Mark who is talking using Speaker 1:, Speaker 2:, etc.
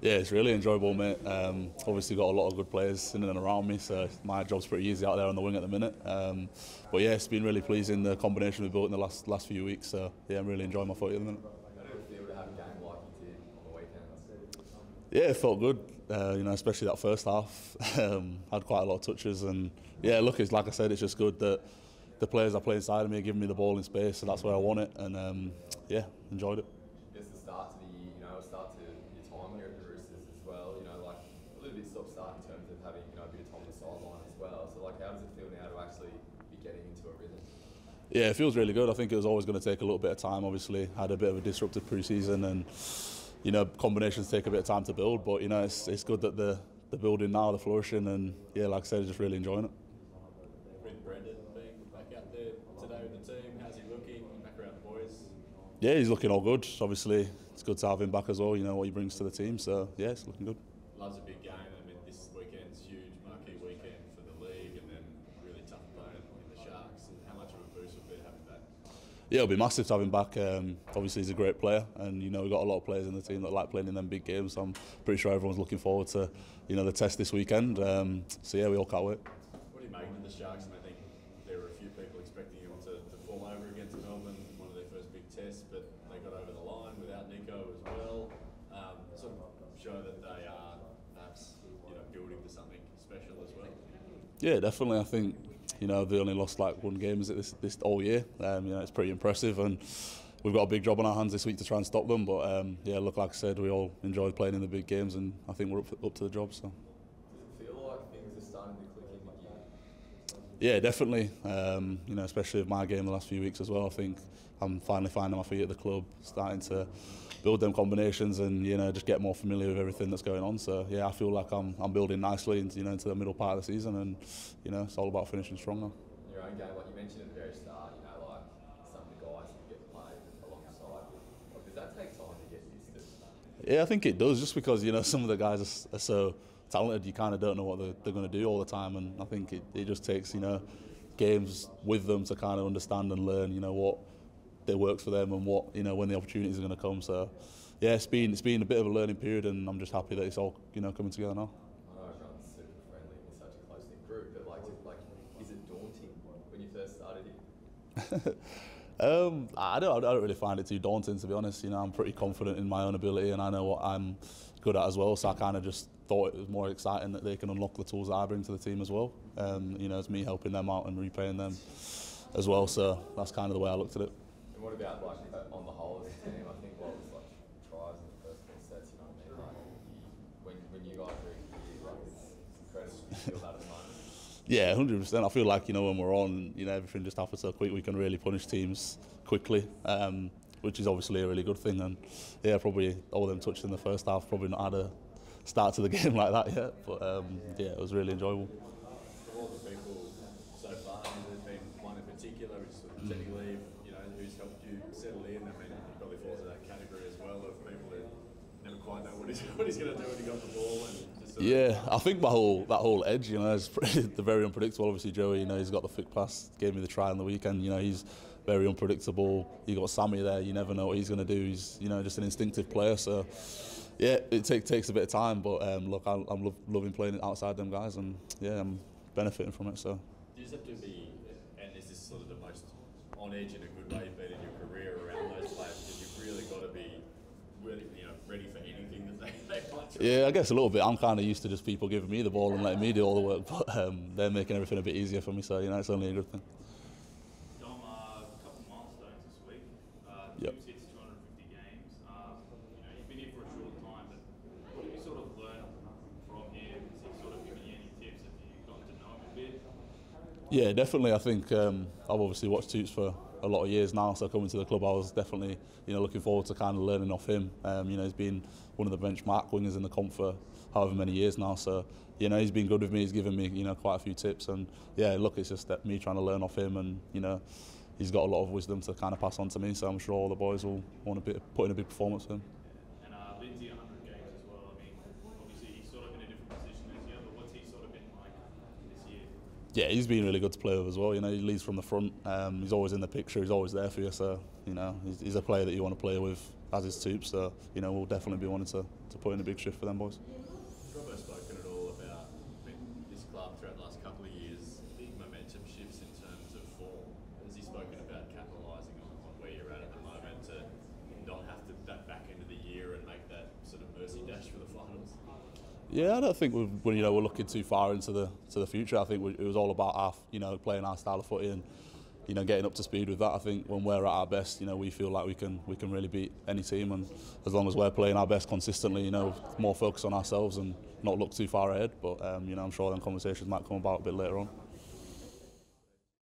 Speaker 1: Yeah, it's really enjoyable, mate. Um, obviously, got a lot of good players in and around me, so my job's pretty easy out there on the wing at the minute. Um, but yeah, it's been really pleasing the combination we've built in the last last few weeks. So yeah, I'm really enjoying my footy at the minute. Yeah, it felt good. Uh, you know, especially that first half. Um, had quite a lot of touches, and yeah, look, it's like I said, it's just good that the players are playing inside of me are giving me the ball in space, so that's where I want it, and um, yeah, enjoyed it.
Speaker 2: It's the start to the year, you know, a start to your time here at the Roosters as well. You know, like a little bit stop start in terms of having you know a bit of time on the sideline as well. So like, how does it feel now to actually be getting into a rhythm?
Speaker 1: Yeah, it feels really good. I think it was always going to take a little bit of time. Obviously, had a bit of a disrupted pre-season, and you know, combinations take a bit of time to build. But you know, it's it's good that the the building now, the flourishing, and yeah, like I said, just really enjoying it.
Speaker 3: With Brandon being back out there today with the team, how's he looking? Back around the boys.
Speaker 1: Yeah, he's looking all good. Obviously, it's good to have him back as well. You know what he brings to the team, so yeah, it's looking good.
Speaker 3: Loves a big game. I mean, this weekend's huge, marquee weekend for the league, and then really tough opponent in the Sharks. And how much of a boost would be having that?
Speaker 1: Yeah, it'll be massive to have him back. Um, obviously, he's a great player, and you know we've got a lot of players in the team that like playing in them big games. So I'm pretty sure everyone's looking forward to you know the test this weekend. Um, so yeah, we all can't wait.
Speaker 3: What do you make of the Sharks? And I think there were a few people expecting them to, to fall over against Melbourne, one of their first big tests, but they got over the line without Nicho as well. Um, sort of show that they are perhaps you know building to something special as well.
Speaker 1: Yeah, definitely. I think you know they only lost like one game is it this this all year. Um, you know it's pretty impressive, and we've got a big job on our hands this week to try and stop them. But um, yeah, look, like I said, we all enjoyed playing in the big games, and I think we're up, up to the job. So.
Speaker 2: Does it feel like things are starting to click in with you?
Speaker 1: Yeah, definitely. Um, you know, especially with my game the last few weeks as well. I think I'm finally finding my feet at the club, starting to build them combinations, and you know, just get more familiar with everything that's going on. So yeah, I feel like I'm I'm building nicely into you know into the middle part of the season, and you know, it's all about finishing strong now.
Speaker 2: Your own game, like you mentioned at the very start, you know, like some of the guys you get played alongside. Does that take time to get used to?
Speaker 1: Yeah, I think it does, just because you know some of the guys are, are so talented, you kind of don't know what they're, they're going to do all the time, and I think it, it just takes you know games with them to kind of understand and learn, you know what that works for them and what you know when the opportunities are going to come. So yeah, it's been it's been a bit of a learning period, and I'm just happy that it's all you know coming together now.
Speaker 2: I know everyone's super friendly in such a close knit group, but like, like, is it daunting when you first started here?
Speaker 1: Um, I don't, I don't really find it too daunting to be honest. You know, I'm pretty confident in my own ability and I know what I'm good at as well. So I kind of just thought it was more exciting that they can unlock the tools that I bring to the team as well. Um, you know, it's me helping them out and repaying them as well. So that's kind of the way I looked at it.
Speaker 2: And what about like on the whole as a team? I think what was like tries in the first three sets. You know what I mean? Like when when you guys are here, like it's, it's incredible. You feel that at the moment.
Speaker 1: Yeah, hundred percent. I feel like you know when we're on, you know everything just happens so quick. We can really punish teams quickly, um, which is obviously a really good thing. And yeah, probably all of them touches in the first half probably not had a start to the game like that yet. But um, yeah, it was really enjoyable.
Speaker 3: All the people so far, has there been one in particular of Teddy Leave, you know, who's helped you settle in? I mean, he probably falls in that category as well of people that never quite know what he's, what he's going to do when he got the ball and just sort of-
Speaker 1: Yeah, I think my whole that whole edge, you know, is pretty, they're very unpredictable. Obviously, Joey, you know, he's got the thick pass, gave me the try on the weekend. You know, he's very unpredictable. You got Sammy there, you never know what he's going to do. He's you know just an instinctive player. So yeah, it take, takes a bit of time, but um, look, I, I'm love, loving playing outside them guys, and yeah, I'm benefiting from it. So.
Speaker 3: You just have to be, and this is sort of the most on edge in a good way you've been in your career around those players because you've really got to be really, you know, ready for anything that they, they might try.
Speaker 1: Yeah, I guess a little bit. I'm kind of used to just people giving me the ball and letting me do all the work, but um, they're making everything a bit easier for me. So you know, it's only a good thing.
Speaker 4: Dom, uh, a couple milestones this week. Uh,
Speaker 1: Yep.
Speaker 4: Tim's hits 250 games. Um, you know, you've been here for a short time, but what have you sort of learned from him? Has he sort of given you any tips? Have you gotten to know him a bit?
Speaker 1: Yeah, definitely. I think um, I've obviously watched Toots for a lot of years now. So coming to the club, I was definitely you know looking forward to kind of learning off him. Um, you know, he's been one of the benchmark wingers in the comp for however many years now. So you know, he's been good with me. He's given me you know quite a few tips, and yeah, look, it's just that me trying to learn off him, and you know, he's got a lot of wisdom to kind of pass on to me. So I'm sure all the boys will want to put in a big performance for him.
Speaker 4: And uh, Lindsay 100 games as well. I mean, obviously he's sort of in a different position as you, but what's he sort of been like this year?
Speaker 1: Yeah, he's been really good to play with as well. You know, he leads from the front. Um, he's always in the picture. He's always there for you. So you know, he's, he's a player that you want to play with as his Toop. So you know, we'll definitely be wanting to, to put in a big shift for them boys.
Speaker 3: Robbo spoken at all about I mean, this club throughout the last couple of years, big momentum shifts in terms of form. Has he spoken about capitalising on, on where you're at at the moment to not have to that back end of the year and make that sort of mercy dash for the finals?
Speaker 1: Yeah, I don't think we're, you know we're looking too far into the to the future. I think we, it was all about our you know playing our style of footy and you know getting up to speed with that. I think when we're at our best, you know we feel like we can we can really beat any team, and as long as we're playing our best consistently, you know more focus on ourselves and not look too far ahead. But um, you know I'm sure then conversations might come about a bit later on.